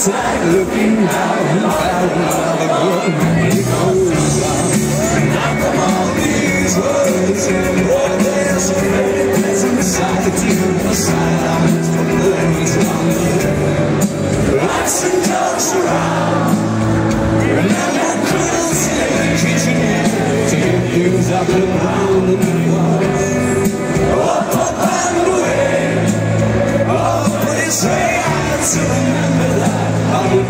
outside looking out and out world it goes on. Knock on all these words and what there's that's inside the deep inside our mental blurs on the Lots and dogs around. Remember, girls, and you to get news up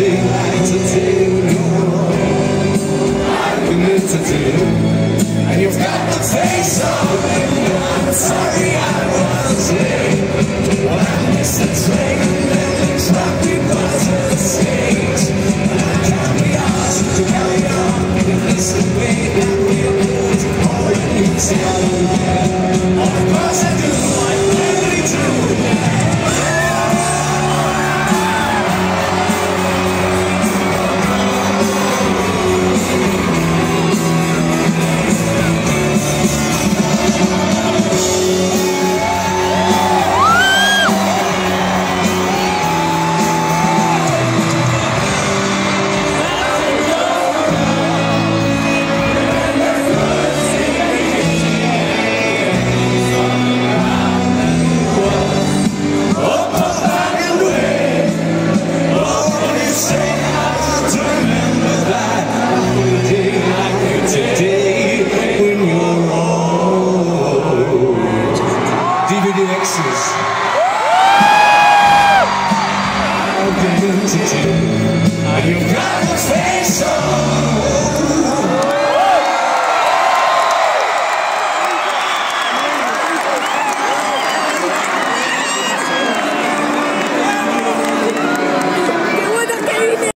entertain, entertain no one. I can entertain, and you've got to say so.